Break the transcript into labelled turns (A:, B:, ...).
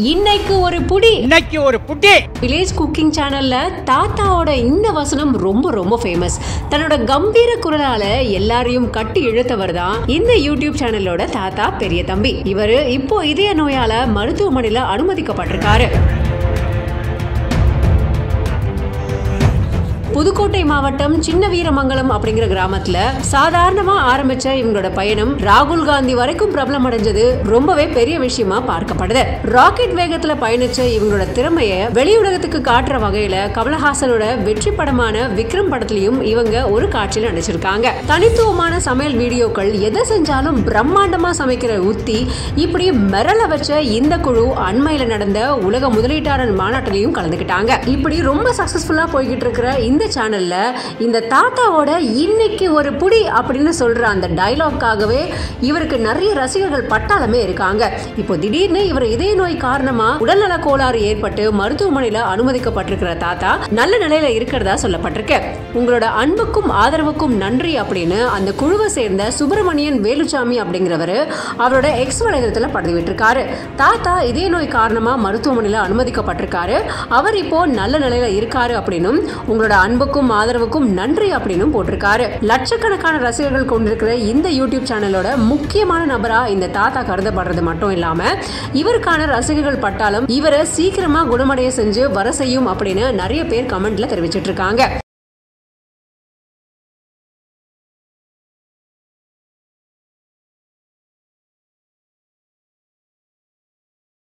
A: இன்னைக்கு ஒரு புடி.
B: இன்னைக்கு ஒரு புட்டி
A: வில்லேஜ் குக்கிங் சேனல்ல தாத்தாவோட இந்த வசனம் ரொம்ப ரொம்ப ஃபேமஸ் தன்னோட கம்பீர குரலால எல்லாரையும் கட்டி இழுத்தவர் தான் இந்த யூடியூப் சேனலோட தாத்தா பெரிய தம்பி. இவரு இப்போ இதய நோயால மருத்துவமனையில அனுமதிக்கப்பட்டிருக்காரு. புதுக்கோட்டை மாவட்டம் சின்ன வீரமங்கலம் அப்படிங்கிற கிராமத்துல சாதாரணமா ஆரம்பிச்ச இவங்களோட பயணம் ராகுல் காந்தி வரைக்கும் பிரபலம் அடைஞ்சது ரொம்பவே பெரிய விஷயமா பார்க்கப்படுது. ராக்கெட் வேகத்துல பயணிச்ச இவங்களோட திறமைய வெளியுலகத்துக்கு காட்டுற வகையில கமலஹாசனோட வெற்றி படமான விக்ரம் படத்திலையும் இவங்க ஒரு காட்சியில் நடிச்சிருக்காங்க. தனித்துவமான சமையல் வீடியோக்கள் எதை செஞ்சாலும் பிரம்மாண்டமா சமைக்கிற உத்தி இப்படி மிரள வச்ச இந்த குழு அண்மையில நடந்த உலக முதலீட்டாளர் மாநாட்டிலையும் கலந்துக்கிட்டாங்க. இப்படி ரொம்ப சக்சஸ்ஃபுல்லா போய்கிட்டு இருக்கிற இந்த சேனலில் இந்த தாத்தாவோட இன்னைக்கு ஒரு புடி அப்படின்னு சொல்கிற அந்த டைலாக்காகவே இவருக்கு நிறைய ரசிகர்கள் பட்டாளமே இருக்காங்க. இப்போ திடீர்னு இவர் இதய நோய் காரணமாக உடல்நல கோளாறு ஏற்பட்டு மருத்துவமனையில் அனுமதிக்கப்பட்டிருக்கிற தாத்தா நல்ல நிலையில் இருக்கிறதா சொல்லப்பட்டிருக்கு. உங்களோட அன்புக்கும் ஆதரவுக்கும் நன்றி அப்படின்னு அந்த குழுவை சேர்ந்த சுப்பிரமணியன் வேலுச்சாமி அப்படிங்கிறவர் அவரோட எக்ஸ் வலைதளத்தில் பதிவிட்டிருக்காரு தாத்தா இதய நோய் காரணமாக மருத்துவமனையில் அனுமதிக்கப்பட்டிருக்காரு. அவர் இப்போ நல்ல நிலையில் இருக்காரு அப்படின்னும் உங்களோட அன்பு அன்புக்கும் ஆதரவுக்கும் நன்றி அப்படின்னும் போட்டிருக்காரு. லட்சக்கணக்கான ரசிகர்கள் கொண்டிருக்கிற இந்த யூடியூப் சேனலோட முக்கியமான நபரா இந்த தாத்தா கருதப்படுறது மட்டும் இல்லாம இவருக்கான ரசிகர்கள் பட்டாலும் இவரை சீக்கிரமா குணமடைய செஞ்சு வர செய்யும் அப்படின்னு நிறைய பேர் கமெண்ட்ல தெரிவிச்சிட்டு இருக்காங்க.